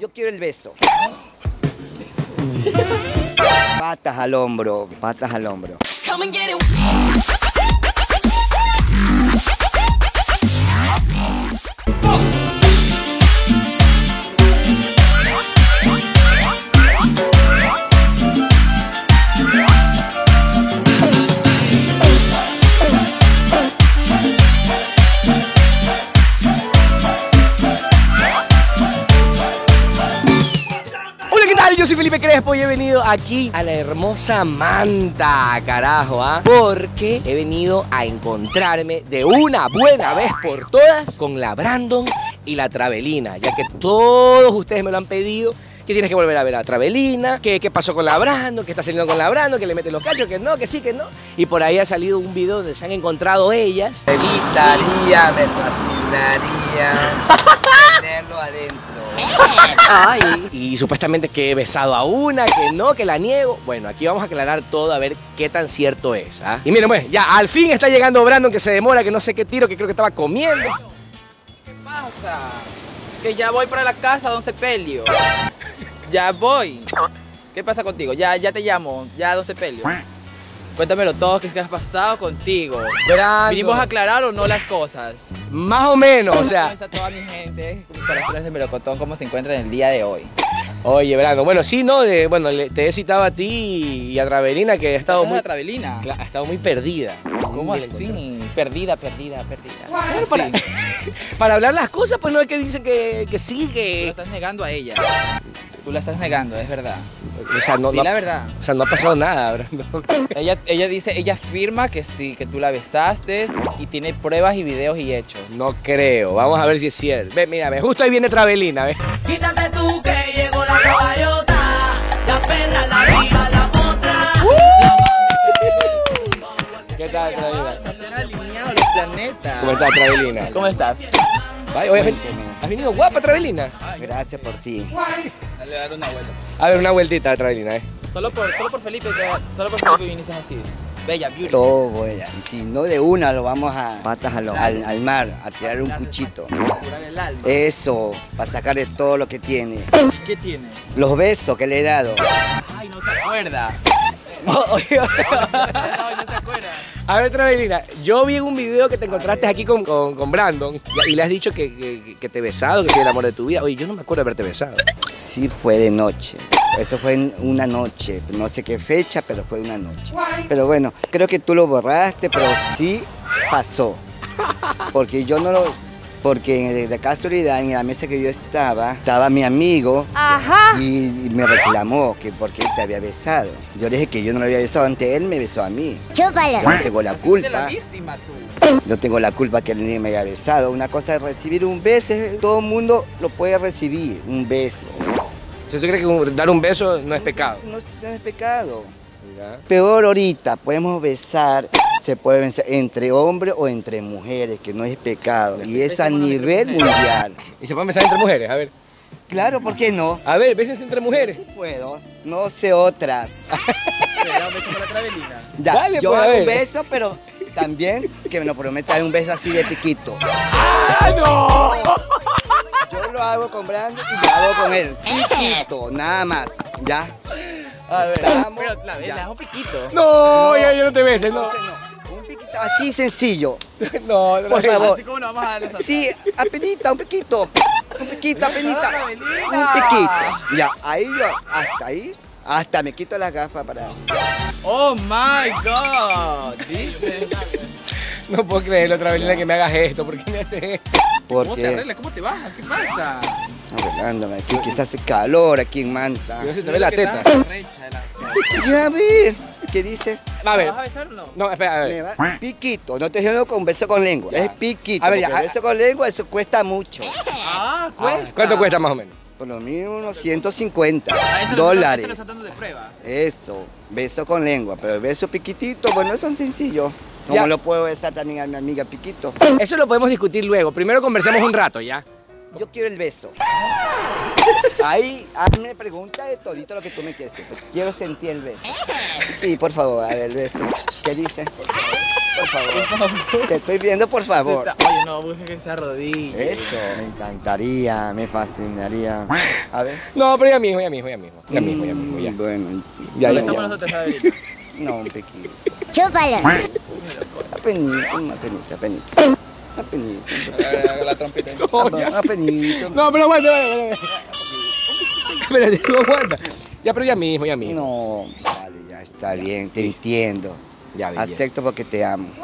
Yo quiero el beso. Patas al hombro, patas al hombro. Come soy Felipe Crespo y he venido aquí a la hermosa Manta, carajo, ¿ah? Porque he venido a encontrarme de una buena vez por todas con la Brandon y la Travelina, ya que todos ustedes me lo han pedido. Que tienes que volver a ver a Travelina, que qué pasó con la Brandon, que está saliendo con la Brandon, que le mete los cachos, que no, que sí, que no. Y por ahí ha salido un video donde se han encontrado ellas. Me gustaría, me fascinaría tenerlo adentro. Ay. Y supuestamente que he besado a una, que no, que la niego. Bueno, aquí vamos a aclarar todo a ver qué tan cierto es. ¿ah? Y miren, pues, ya al fin está llegando Brandon, que se demora, que no sé qué tiro, que creo que estaba comiendo. ¿Qué pasa? Que ya voy para la casa, don Sepelio. Ya voy. ¿Qué pasa contigo? Ya, ya te llamo, ya don Sepelio. Cuéntamelo todo, ¿qué, qué ha pasado contigo? Brandon. ¿Vinimos a aclarar o no las cosas? Más o menos, o sea. ¿Cómo está toda mi gente? Mis corazones de melocotón, ¿cómo se encuentran el día de hoy? Oye, Brandon, bueno, sí, ¿no? De- bueno, te he citado a ti y a Travelina, que ha estado ¿Estás muy, la Travelina? ha estado muy perdida. ¿Cómo así? Perdida, perdida, perdida. Sí. para, para hablar las cosas, pues no es que dicen que, que sí, Tú la que. estás negando a ella. Tú la estás negando, es verdad. O sea, no, la verdad. o sea, no ha pasado nada, Brandon. Ella, ella dice, ella afirma que sí, que tú la besaste y tiene pruebas y videos y hechos. No creo, vamos a ver si es cierto. Ve, mira, ve, justo ahí viene Travelina, ¿ves? Quítate tú que llegó la caballota. La perra, la la potra. ¿Qué tal, Travelina? ¿Cómo estás, Travelina? ¿Cómo estás? Vaya, oye. ¿has venido guapa, Travelina? Gracias por ti. Dale, dale una vuelta. A ver, una vueltita, Travelina, ¿eh? Solo por, solo por Felipe, te- solo por Felipe viniste así. Bella, beauty. Todo voy a- y si no de una lo vamos a patas al, al, al mar, a tirar un cuchito. Curar el alma. Eso, para sacarle todo lo que tiene. ¿Qué tiene? Los besos que le he dado. Ay, no se acuerda. No se acuerda. A ver, Travelina, yo vi en un video que te encontraste aquí con, con, con Brandon y le has dicho que, que- que te he besado, que soy el amor de tu vida. Oye, yo no me acuerdo de haberte besado. Sí fue de noche. Eso fue en una noche. No sé qué fecha, pero fue una noche. Pero bueno, creo que tú lo borraste, pero sí pasó. Porque yo no lo... Porque de casualidad en la mesa que yo estaba, estaba mi amigo y, y me reclamó que porque él te había besado. Yo le dije que yo no lo había besado ante él, me besó a mí. Yo no tengo la culpa. víctima tú. Yo tengo la culpa que él ni me haya besado. Una cosa es recibir un beso, todo el mundo lo puede recibir, un beso. ¿tú crees que dar un beso no es pecado? No, es- no es pecado. Mira. Peor ahorita, podemos besar, se puede besar entre hombres o entre mujeres, que no es pecado. Y es a nivel mundial. ¿Y se pueden besar entre mujeres? A ver. Claro, ¿por qué no? A ver, bésense entre mujeres. Sí puedo, no sé otras. Un beso con la Travelina. Ya, Dale, yo pues, a hago un beso, pero también que me lo prometa dar un beso así de piquito. ¡Ah, no! Yo lo hago con Brandon y lo hago con él. Piquito, nada más. Ya. A ver. Estamos. Pero la ya. vela, un piquito. No, ya, ya no te beses, no. Entonces, no, así sencillo. No, no, Por no. favor. Así como nos vamos a dar los Sí, apenita, un piquito. Un piquito, apenita. Un piquito. Ya, ahí yo, hasta ahí, hasta me quito las gafas para. Oh my god. Dice. No puedo creerlo, Travelina, que me hagas esto. ¿Por qué me haces esto? ¿Cómo te Porque arreglas? ¿Cómo te bajas? ¿Qué pasa? Arreglándome aquí, que se hace calor aquí en Manta. No se te ve la teta. Ya a ver, ¿qué dices? A ver. ¿Vas a besar o no? No, espera, a ver. va- Piquito, no te digo con beso con lengua, es piquito. A ver, ya, beso con lengua, eso cuesta mucho. Ah, Ah, cuesta. ¿Cuánto cuesta más o menos? Por lo menos unos 150 Ah, ese lo- dólares. de prueba. Eso, beso con lengua, pero el beso piquitito, bueno, eso es sencillo. Como Ya. lo puedo besar también a mi amiga Piquito. Eso lo podemos discutir luego. Primero conversemos un rato, ¿ya? Yo quiero el beso. Ahí, hazme pregunta de todito lo que tú me quieres. Pues quiero sentir el beso. Sí, por favor, a ver, el beso. ¿Qué dices? por favor. Te estoy viendo, por favor. está- Oye, no, busca que se arrodille. Eso, me encantaría, me fascinaría. A ver. No, pero ya mismo, ya mismo, ya mismo. Ya mismo, ya mismo, ya. Bueno, Ya, ¿Dónde ya, estamos ya. nosotros no, un pequeño. Chúpalo. Una penita, apenita. Apenito. La trompeta. Apenito. No, pero aguanta, aguanta, aguanta. Espérate, aguanta. Ya, pero ya mismo, ya mismo. No, vale, ya está bien, te entiendo. Ya, bien. Acepto porque te amo.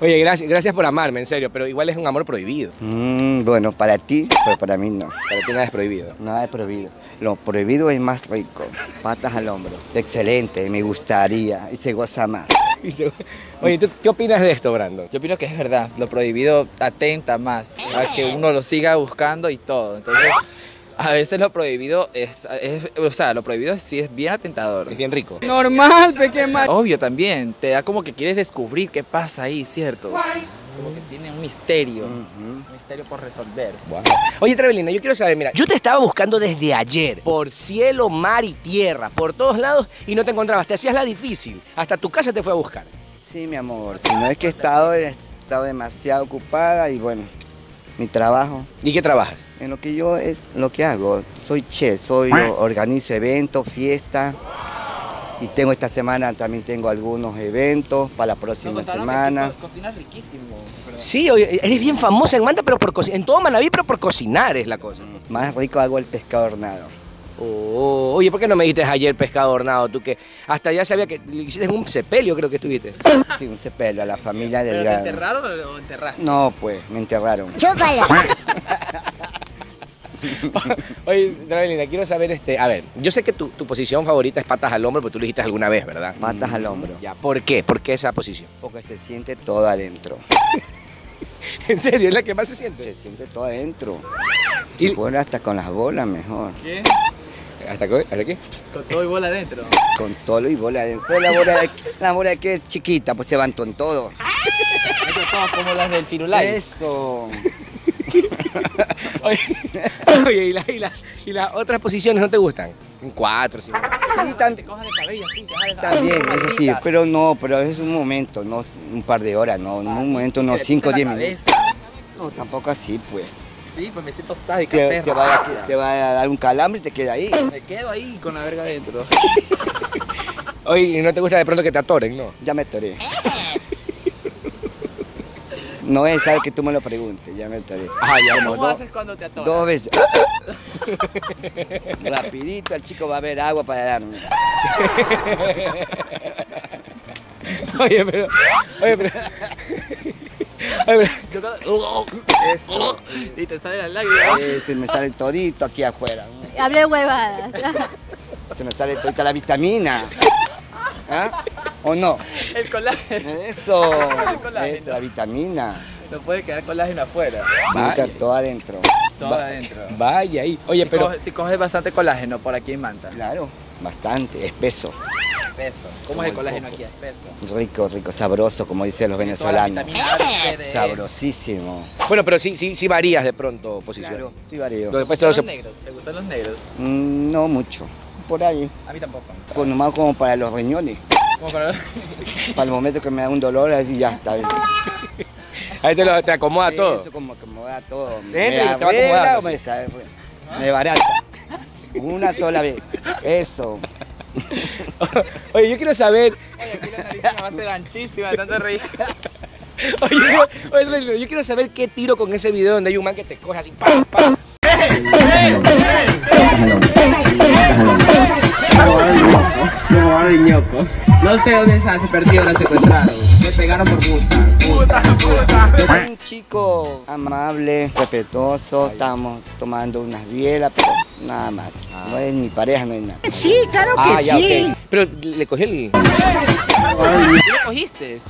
Oye, gracias, gracias por amarme, en serio, pero igual es un amor prohibido. Mm, bueno, para ti, pero para mí no. Para ti nada es prohibido. Nada es prohibido. Lo prohibido es más rico. Patas al hombro. Excelente, me gustaría. Y se goza más. Y se- Oye, ¿tú qué opinas de esto, Brandon? Yo opino que es verdad, lo prohibido atenta más a que uno lo siga buscando y todo. Entonces, a veces lo prohibido es, es- o sea, lo prohibido sí es bien atentador. Es bien rico. Normal, pequeño. Obvio también, te da como que quieres descubrir qué pasa ahí, ¿cierto? Como que tiene un misterio, un misterio por resolver. Oye, Trevelina, yo quiero saber, mira, yo te estaba buscando desde ayer, por cielo, mar y tierra, por todos lados, y no te encontrabas. Te hacías la difícil. Hasta tu casa te fue a buscar. Sí, mi amor. Si no es que he estado, he estado demasiado ocupada y bueno, mi trabajo. ¿Y qué trabajas? En lo que yo es lo que hago. Soy chef, soy yo organizo eventos, fiestas. Y tengo esta semana también tengo algunos eventos para la próxima semana. Cocinas riquísimo. Sí, eres bien famosa en Manta, pero por en todo Manaví, pero por cocinar es la cosa. Más rico hago el pescado hornado. Oh, oye, ¿por qué no me dijiste ayer pescado hornado? Tú que hasta ya sabía que le hiciste un sepelio, creo que estuviste. Sí, un cepelo a la familia ¿Pero te Delgado. enterraron o enterraste? No, pues, me enterraron. Chúpalo. Oye, Trevelina, quiero saber, este, a ver, yo sé que tu, tu posición favorita es patas al hombro, porque tú lo dijiste alguna vez, ¿verdad? Patas al hombro. Ya, ¿por qué? ¿Por qué esa posición? Porque se siente todo adentro. ¿En serio? ¿Es la que más se Se siente? siente todo adentro. Y- Si fuera hasta con las bolas, mejor. ¿Qué? ¿Hasta, qué? ¿Hasta qué? Con todo y bola adentro. Con todo y bola adentro. Pero la bola de, la bola de que es chiquita, pues se van con todo. Esto todo como las del Firulais. Eso. Oye, oye, ¿y, la- y la- y las otras posiciones no te gustan? Un cuatro, cinco. Sí, tam- Te cojan el cabello así, te también, eso sí. Pero no, pero es un momento, no un par de horas, no. En un momento, le 5 o puse 10 la minutos. No, tampoco así, pues. Sí, pues me siento sádica, Te, perra. te va a, sádica. te va a dar un calambre y te queda ahí. Me quedo ahí con la verga adentro. Oye, ¿y no te gusta de pronto que te atoren, no? Ya me atoré. No es algo que tú me lo preguntes, ya me atoré. Ah, ya, ¿Cómo dos- haces cuando te atoras? Dos veces. Rapidito el chico va a ver agua para darme. Oye, pero. Oye, pero. Oye, pero. Cuando- Eso. Y te sale la lágrima. Eh, se me sale todito aquí afuera. Hablé huevadas. Se me sale todita la vitamina. ¿Ah? ¿O no? El colágeno. Eso. El colágeno. Eso, la vitamina. No puede quedar colágeno afuera. Vaya. todo adentro. Todo Va- adentro. Vaya ahí. Oye, si, pero. si coges bastante colágeno por aquí en Manta. Claro, bastante, espeso. Espeso. ¿Cómo es el colágeno aquí? Espeso. Rico, rico, sabroso, como dicen los venezolanos. E. Sabrosísimo. Bueno, pero sí, sí, sí varías de pronto posición. Claro, sí varío. Después ¿Te gustan se- los negros? ¿Te gustan los negros? Mm, no mucho. Por ahí. A mí tampoco. Pues nomás como para los riñones. Para... Para el momento que me da un dolor, así ya está bien. Ahí te, lo, te acomoda Sí, todo. Eso como que me da todo. Sí, me acomodando, o me, sí. sa- me barata. Una sola vez. Eso. Oye, yo quiero saber. Oye, aquí la nariz me va a hacer anchísima de tanto reír. Oye, yo, oye, yo quiero saber qué tiro con ese video donde hay un man que te coge así. ¡pam, pam! No sé dónde está, se perdió, la secuestraron. Me pegaron por puta. Un chico amable, respetuoso. Estamos tomando unas bielas, pero nada más. No es ni pareja, no es nada. Sí, claro que Ah, ya, sí. Pero le cogí el. ¿Tú lo cogiste?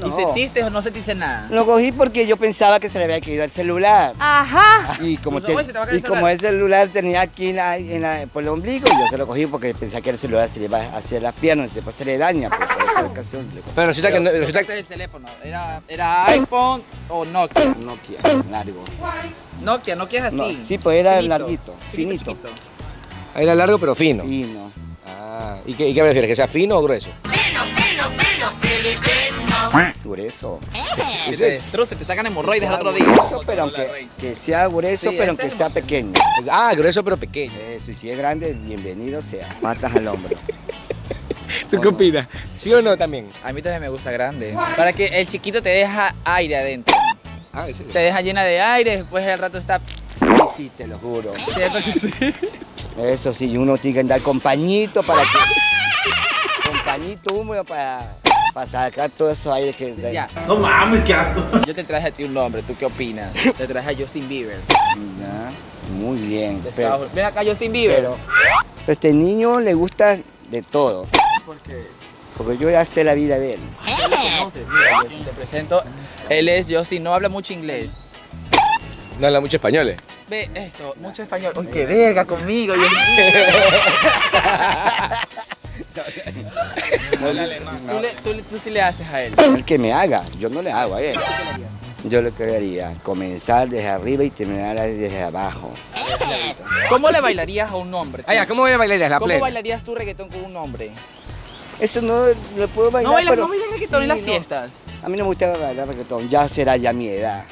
No. ¿Y sentiste o no sentiste nada? Lo cogí porque yo pensaba que se le había caído el celular. Ajá. Y como, No, te- oye, y el como celular. el celular tenía aquí en la- en la- por el ombligo, yo se lo cogí porque pensaba que el celular se le iba a hacer las piernas y después se le daña. Pues, por esa ocasión le cogí Pero resulta que no. Resulta ¿Tocaste el teléfono? ¿Era, ¿Era iPhone o Nokia? Nokia largo. Nokia, Nokia es así. No, sí, pues era Finito, larguito, finito. Era largo pero fino. Fino. Ah, ¿y qué, y qué prefieres? ¿Que sea fino o grueso? Grueso. Que te destroce, te sacan hemorroides al otro día. Grueso, pero aunque que sea grueso, Sí, pero aunque sea pequeño. Ah, grueso pero pequeño. Eso, y si es grande, bienvenido sea. Patas al hombro. ¿Tú qué opinas? ¿Sí o no también? A mí también me gusta grande. Para que el chiquito te deja aire adentro. Ah, sí. Te deja llena de aire, después al rato está... Sí, sí, te lo juro. ¿Cierto que sí? Eso sí, y uno tiene que andar con pañito para que. Con pañito húmedo para, para sacar todo eso aire que. Ya. No mames, qué asco. Yo te traje a ti un nombre, ¿tú qué opinas? Te traje a Justin Bieber. Ya, Muy bien. de Pero. Ven acá, Justin Bieber. pero, pero este niño le gusta de todo. ¿Por qué? Porque yo ya sé la vida de él. Mira, te presento. Él es Justin, no habla mucho inglés. No habla mucho español. eh. Ve eso, mucho español. Uy, qué verga conmigo. Mío. Tú, le- tú le- tú sí le haces a él. El que me haga, yo no le hago a él. Yo lo que haría, comenzar desde arriba y terminar desde abajo. ¿Cómo le bailarías a un hombre? tú? Ah, ¿cómo voy a bailar la ¿Cómo plena? bailarías tú reggaetón con un hombre? Eso no lo puedo bailar. No bailas, pero- no bailas reggaetón en las Sí, no. fiestas. A mí no me gusta bailar reggaetón, ya será ya mi edad.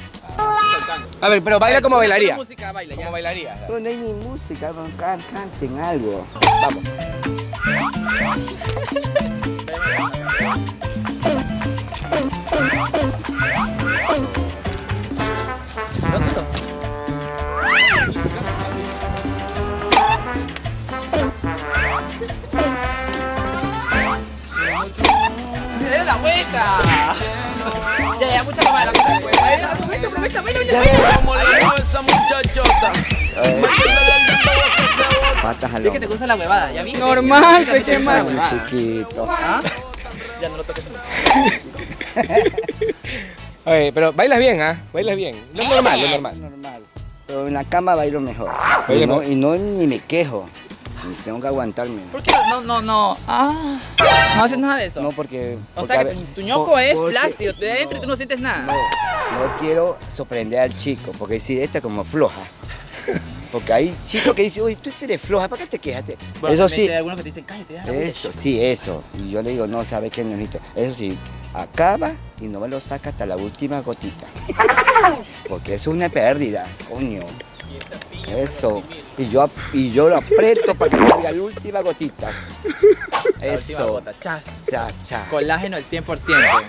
A ver, pero baila como bailaría. tu música, baila ya. ¿Cómo bailaría? No, no hay ni música, canten algo. Vamos. ¡Era la vuelta! Ya, ya, mucha mamada. Baila, Aprovecha, aprovecha, baila, baila, baila. Como le digo a esa muchachota. Patas al Es que te gusta la huevada, ¿ya viste? Normal, Ya viste ¿qué que te gusta la más? huevada. Chiquito. ¿Ah? Ya no lo toques mucho. Oye, pero bailas bien, ¿ah? Bailas bien. Lo normal, lo normal. Normal. Pero en la cama bailo mejor. Y no, y no ni me quejo. Tengo que aguantarme. ¿Por qué no, no, no? Ah, no haces nada de eso. No porque. o porque, sea a que tu, tu ñoco por- es plástico, de adentro y tú no sientes No, nada. no quiero sorprender al chico, porque si esta como floja. Porque hay chicos que dicen, oye, tú eres floja, ¿para qué te quejas? Bueno, eso sí, Hay algunos que te dicen, cállate, deja eso, bulla". sí, eso. Y yo le digo, no, ¿sabes qué, necesito? Eso sí, acaba y no me lo saca hasta la última gotita. Porque es una pérdida, coño. Eso. Y yo, y yo lo aprieto para que salga la última gotita. La última Eso. gota, chas. Cha, cha. Colágeno al 100%.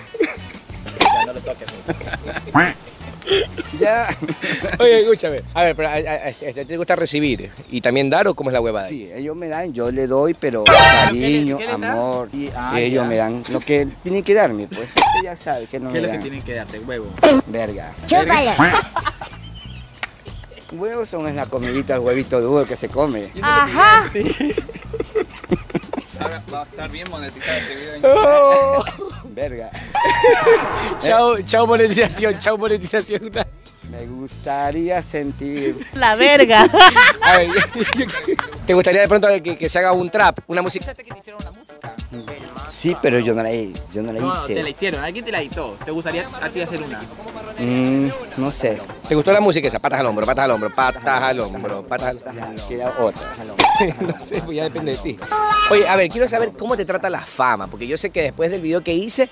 Ya no lo toques mucho. Ya. Oye, escúchame. A ver, pero a, a- a- este, ¿te gusta recibir y también dar o cómo es la huevada? Sí, ellos me dan, yo le doy, pero qué cariño, qué le da? amor. Y Ah, ellos ya. me dan lo que tienen que darme, pues. Usted ya sabe que no ¿Qué me es lo que tienen que darte, huevo? Verga. Chúpalo. Huevos son la comidita, el huevito duro que se come. Ajá. Va a estar bien monetizado este video. Verga. Chao, chao monetización, chao monetización. Me gustaría sentir. La verga. A ver, ¿te gustaría de pronto que, que se haga un trap, una música? ¿Pensaste que te hicieron la música? Sí, pero yo no la, hi- yo no la No, te la hice. hicieron, alguien te la editó. ¿Te gustaría a ti hacer una? Mm, no sé. ¿Te gustó la música esa? Patas al hombro, patas al hombro, patas al hombro, patas al Quiero otras. no sé, pues ya depende de ti. Oye, a ver, quiero saber cómo te trata la fama, porque yo sé que después del video que hice,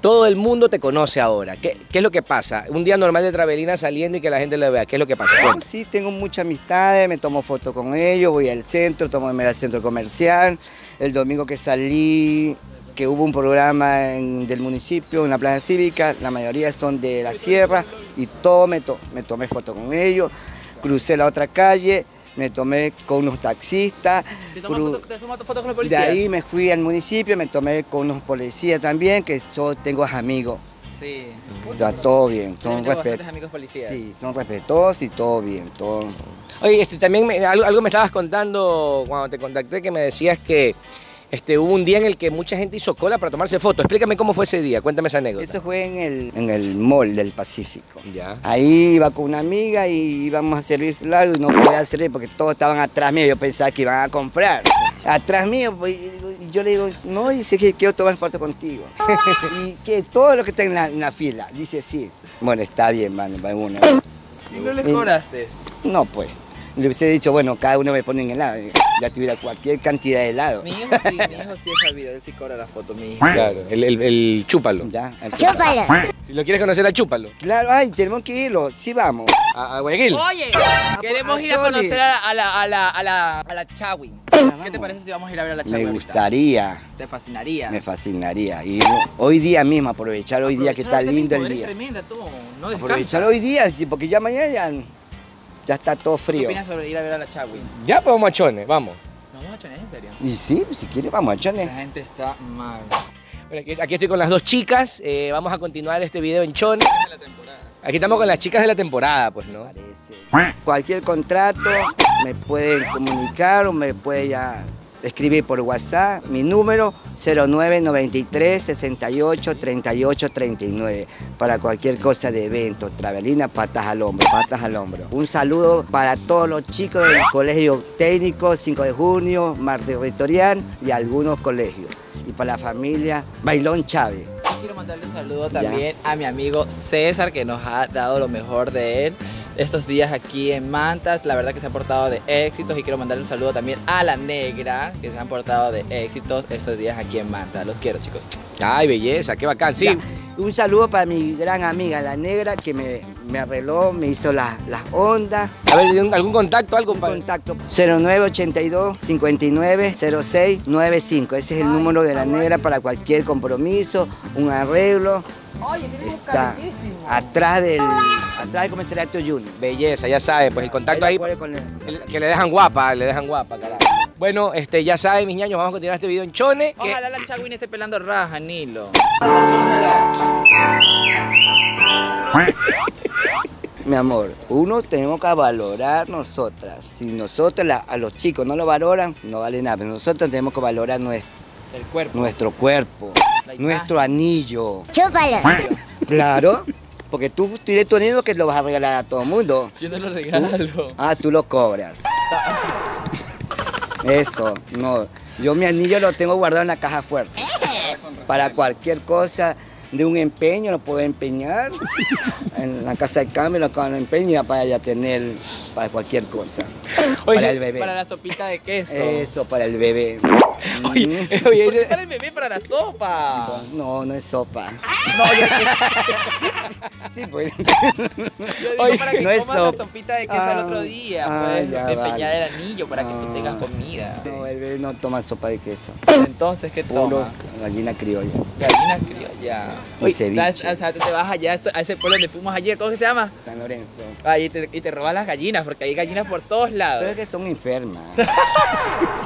todo el mundo te conoce ahora. ¿Qué, qué es lo que pasa? Un día normal de Travelina saliendo y que la gente lo vea. ¿Qué es lo que pasa? Cuenta. Sí, tengo muchas amistades, me tomo fotos con ellos, voy al centro, tomo al centro comercial. El domingo que salí, que hubo un programa en- del municipio, en la plaza cívica, la mayoría son de la sierra y todo me, to- me tomé foto con ellos. Crucé la otra calle, me tomé con unos taxistas. ¿Te tomas cru- foto, te tomas foto con los de policías? ahí me fui al municipio, me tomé con unos policías también, que yo tengo amigos. Sí. Sea, todo bien, son tengo bastantes respet- amigos policías. Sí, son respetuosos y todo bien, todo. Oye, este, también me- algo, algo me estabas contando cuando te contacté que me decías que este, hubo un día en el que mucha gente hizo cola para tomarse fotos. Explícame cómo fue ese día, cuéntame esa anécdota. Eso fue en el, en el mall del Pacífico. Ya. Ahí iba con una amiga y íbamos a servir largo y no podía servir porque todos estaban atrás mío. Yo pensaba que iban a comprar. Atrás mío, pues, y yo le digo, no, dice que quiero tomar foto contigo. y que todo lo que está en la, en la fila, dice sí. Bueno, está bien, mano, va una. ¿Y no les Y- cobraste? No, pues. Le hubiese dicho, bueno, cada uno me pone en helado. Ya tuviera cualquier cantidad de helado. Mi hijo sí, mi hijo sí es sabido, él sí cobra la foto, mi hijo. Claro, el, el, el chúpalo. Ya, el- Chúpalo. Si lo quieres conocer, a chúpalo. Claro, ay, tenemos que irlo. Sí, vamos. A, a Guayaquil. Oye, queremos ir a conocer a, a la, a la, a la, a la Chawi. ¿Qué te parece si vamos a ir a ver a la Chawi Me ahorita? gustaría, Te fascinaría. me fascinaría. Ir hoy día mismo, aprovechar hoy día que está lindo el día. tremenda tú, no. Aprovechar hoy día, sí, porque ya mañana ya, ya está todo ¿Qué frío. opinas sobre ir a ver a la Chawi? Ya, pues vamos a Chone, vamos. ¿Nos vamos a Chones, en serio? Y sí, si quieres, vamos a La Chone. gente está mal. Bueno, aquí, aquí estoy con las dos chicas. eh, vamos a continuar este video en Chone. Aquí estamos con las chicas de la temporada, pues, ¿no? Parece. Cualquier contrato me pueden comunicar o me puede ya escribir por WhatsApp. Mi número 0993 68 38 39 para cualquier cosa de evento. Travelina, patas al hombro, patas al hombro. Un saludo para todos los chicos del Colegio Técnico 5 de junio, Mar Territorial y algunos colegios. Y para la familia Bailón Chávez. Quiero mandarle un saludo también a mi amigo César, que nos ha dado lo mejor de él estos días aquí en Mantas. La verdad que se ha portado de éxitos y quiero mandarle un saludo también a la negra, que se han portado de éxitos estos días aquí en Mantas. Los quiero, chicos. Ay, belleza, qué bacán. Sí, Ya, Un saludo para mi gran amiga, la negra, que me, me arregló, me hizo las las ondas. a ver, ¿algún- ¿algún contacto, algo para...? contacto 0982 59 06 95. Ese es el número de la negra para cualquier compromiso, un arreglo. Está atrás del atrás del comisariato Junior. Belleza, ya sabe, pues el contacto ahí... el- Que le dejan guapa, le dejan guapa, carajo. Bueno, este, ya saben, mis ñaños, vamos a continuar este video en Chone. que- Ojalá la Chagüín esté pelando raja, Nilo. Mi amor, uno tenemos que valorar nosotras. Si nosotros la- a los chicos no lo valoran, no vale nada. Pero nosotros tenemos que valorar nuestro, El cuerpo. nuestro cuerpo, nuestro anillo. Chúpalo. Claro, porque tú tienes tu anillo que lo vas a regalar a todo el mundo. Yo no lo regalo. Ah, tú lo cobras. Eso, no. Yo mi anillo lo tengo guardado en la caja fuerte. Para cualquier cosa de un empeño lo puedo empeñar. En la casa de cambio lo puedo empeñar para ya tener para cualquier cosa. Oye, para el bebé. Para la sopita de queso. Eso, para el bebé. Oye, oye, ¿Por qué para el bebé? Para la sopa. No, no es sopa. No, yo, Sí, pues. yo digo Oye, para que no es comas sopa. la sopita de queso el Ah, otro día. ah, Puedes ya, empeñar vale. el anillo para que tú Ah. tengas comida. No, el bebé no toma sopa de queso. Entonces, ¿qué Puro toma? gallina criolla. Gallinas criollas. Y Oye, ceviche. das- O sea, tú te vas allá a ese- pueblo donde fuimos ayer, ¿cómo que se llama? San Lorenzo. Ahí te, y te robas las gallinas, porque hay gallinas por todos lados. Pero es que son enfermas.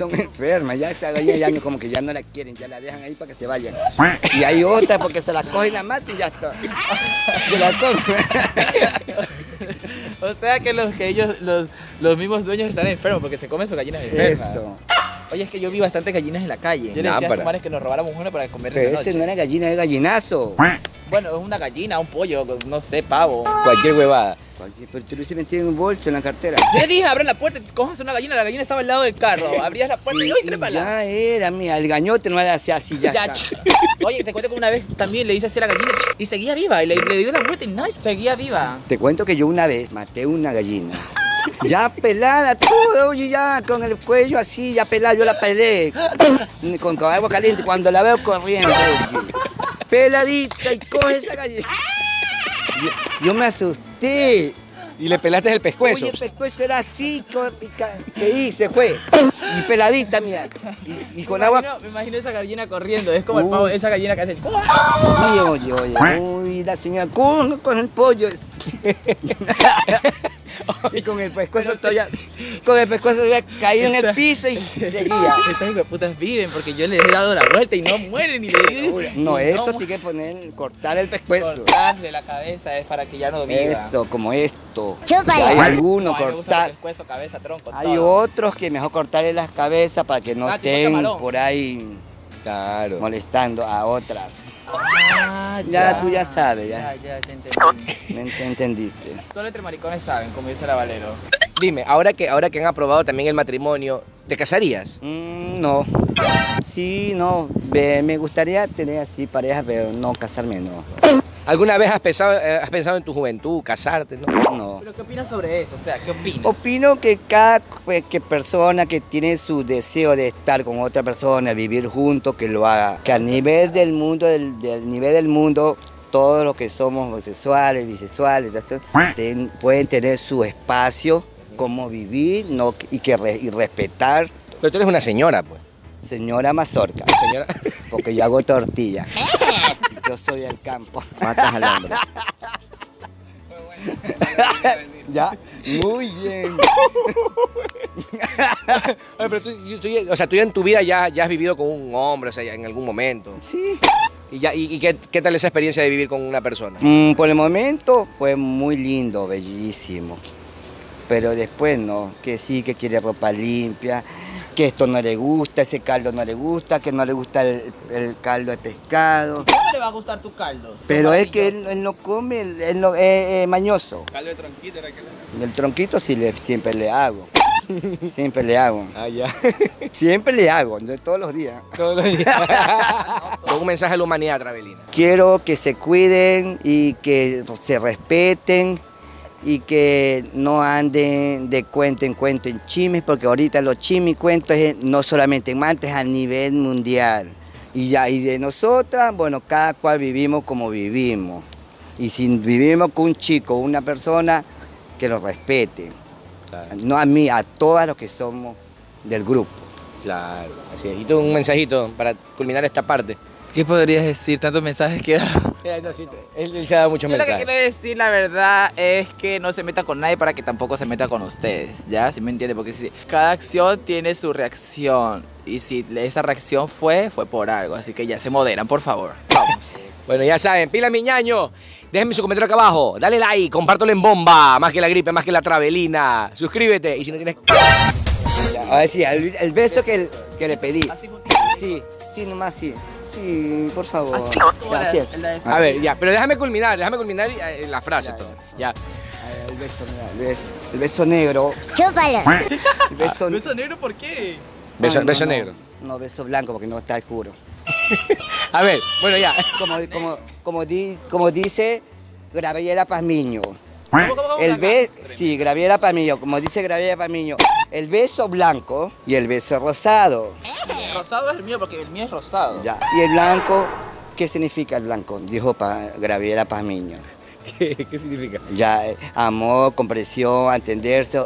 son enfermas, ya gallina ya no- como que ya no la quieren, ya la dejan ahí para que se vayan. Y hay otras porque se la cogen la mata y ya está. Se la cogen. O sea que los que ellos, los, los mismos dueños están enfermos porque se comen sus gallinas enfermas. Eso. Oye, es que yo vi bastantes gallinas en la calle. Yo le decía a tus que nos robáramos una para comer en Pero ese no era gallina, es gallinazo. Bueno, es una gallina, un pollo, no sé, pavo. cualquier huevada. Pero tú lo hiciste metido en un bolso en la cartera. Yo le dije, abran la puerta, cojas una gallina, la gallina estaba al lado del carro. Abrías la puerta y, Sí, ¡ay, y trépala! ya era, mira, el gañote no era así, así ya, Ya, está. Oye, te cuento que una vez también le hice así a la gallina y seguía viva. Y le, le dio la vuelta y nice, seguía viva. Te cuento que yo una vez maté una gallina. Ya pelada, todo, oye, ya con el cuello así, ya pelada, yo la pelé. Con, con agua caliente, cuando la veo corriendo. oye, peladita y coge esa gallina. Yo, yo me asusté. Y le pelaste el pescuezo. Oye, el pescuezo era así, se, se fue. Y peladita, mira. Y, y con me, agua. imagino, me imagino esa gallina corriendo. Es como el pavo, esa gallina que hace. Uy, oye, oye, uy, la señora con, con el pollo. es- y con el pescuezo todavía, con el pescuezo todavía caído en el piso y seguía. Esas hijueputas viven porque yo les he dado la vuelta y no mueren. Y le No, y eso mu- tiene que poner, cortar el pescuezo. Cortarle la cabeza es para que ya no viva. Eso, como esto. Chúpalo. Hay No, algunos el cortar. pescuezo, cabeza, tronco, Hay todo. otros que mejor cortarle las cabezas para que no Ah, estén por ahí Claro. molestando a otras. Ah, Ya, tú ya sabes, Ya, ya. ya, te entendí. ¿Me ent- entendiste? Solo entre maricones saben, como dice la Valero. Dime, ahora que, ahora que han aprobado también el matrimonio, ¿te casarías? Mm, no. Sí, no. Me gustaría tener así parejas, pero no casarme, no. ¿Alguna vez has pensado, eh, has pensado en tu juventud, casarte? No. No. ¿Pero qué opinas sobre eso? O sea, ¿qué opinas? Opino que cada pues, que persona que tiene su deseo de estar con otra persona, vivir juntos, que lo haga. Que a nivel del mundo, del, del nivel del mundo, todos los que somos homosexuales, bisexuales, ten- pueden tener su espacio, cómo vivir no, y, que re- y respetar. Pero tú eres una señora, pues. Señora Mazorca, Señora. porque yo hago tortilla. Yo soy del campo. Patas al hombre. ¿Ya? Muy bien. Oye, pero tú, tú- tú- o sea, tú ya en tu vida ya, ya has vivido con un hombre, o sea, ya en algún momento. Sí. ¿Y, ya, y, y qué, qué tal esa experiencia de vivir con una persona? Mm, por el momento fue muy lindo, bellísimo. Pero después no, que sí, que quiere ropa limpia, que esto no le gusta, ese caldo no le gusta, que no le gusta el, el caldo de pescado. ¿Cómo le va a gustar tu caldo? Pero es que él, él no come, él, no, es mañoso. Caldo de tronquito era que le... El tronquito sí le, siempre le hago. Siempre le hago. Ah, ya. Siempre le hago, todos los días. Todos los días. Un mensaje a la humanidad, Travelina. Quiero que se cuiden y que se respeten y que no anden de cuento en cuento en chimes, porque ahorita los chimes y cuentos no solamente en Manta, es a nivel mundial. Y ya, y de nosotras, bueno, cada cual vivimos como vivimos. Y si vivimos con un chico una persona, que lo respete. No a mí, a todas los que somos del grupo. Claro, así es. Y tú un mensajito para culminar esta parte. ¿Qué podrías decir? Tantos mensajes que da. Eh, no, sí, él, él se ha dado muchos Yo lo que mensajes. quiero decir, la verdad, es que no se meta con nadie para que tampoco se meta con ustedes, ¿ya? ¿Sí me entiende? Porque si cada acción tiene su reacción. Y si esa reacción fue, fue por algo. Así que ya se moderan, por favor. Vamos. Bueno, ya saben, pila mi ñaño. Déjenme su comentario acá abajo. Dale like, compártelo en bomba. Más que la gripe, más que la travelina. Suscríbete. Y si no tienes. A ver, sí, el, el beso que, que le pedí. Sí, sí, nomás sí. Sí, por favor. Así, como la- Gracias. la A ver, ya, pero déjame culminar, déjame culminar eh, la frase todo. Ya. El beso, el beso, el beso negro. Chúpalo. El beso, ¿Beso negro por qué? Beso, No, no, beso no. negro. No, beso blanco porque no está oscuro. A ver, bueno, ya. Como, como, como, di- como dice Graviera Pazmiño. ¿Cómo, cómo, cómo? El Acá. be sí, Graviera Pazmiño, como dice Graviera Pazmiño, el beso blanco y el beso rosado. Rosado es el mío porque el mío es rosado. Ya. Y el blanco, ¿qué significa el blanco? Dijo pa, Graviera Pazmiño. ¿Qué, qué significa? Ya, eh, amor, comprensión, entenderse,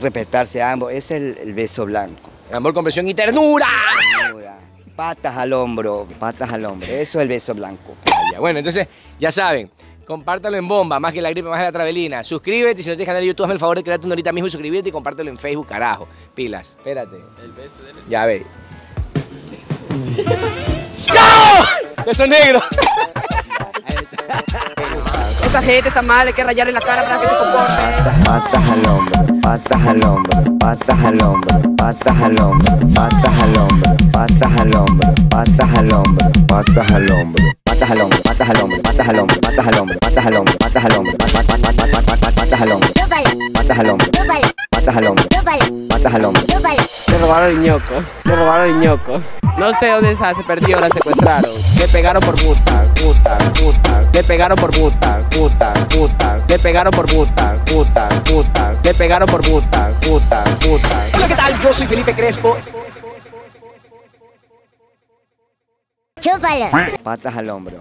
respetarse a ambos. Ese es el, el beso blanco. Amor, comprensión y ternura. Ternura, Patas al hombro, patas al hombro. Eso es el beso blanco. Ah, ya. Bueno, entonces, ya saben. Compártalo en bomba, más que la gripe, más que la travelina. Suscríbete, si no tienes canal de YouTube, hazme el favor de crearte uno ahorita mismo y suscribirte y compártelo en Facebook, carajo. Pilas, espérate. El beso de él. Ya ve. ¡Chao! Beso negro. Esa gente está mal, hay que rayarle la cara para que se comporte. Patas al hombro, patas al hombro, patas al hombro, patas al hombro, patas al hombro, patas al hombro, patas al hombro, patas al hombro. Patas al hombro, patas al hombro, patas al hombro, patas al hombro, patas al hombro, patas al hombro, patas patas al hombro, Chúpalo. patas al hombro, Chúpalo. patas al hombro, Chúpalo. patas al. Chúpalo. Le robaron el ñoco, le robaron el ñoco. No sé dónde está, se perdió, la secuestraron. Le pegaron por puta, puta, puta. Le pegaron por puta, puta, puta. Le pegaron por puta, puta, puta. Le pegaron por puta, puta, puta. Hola, ¿qué tal? Yo soy Felipe Crespo. Chúpalo. Patas al hombro.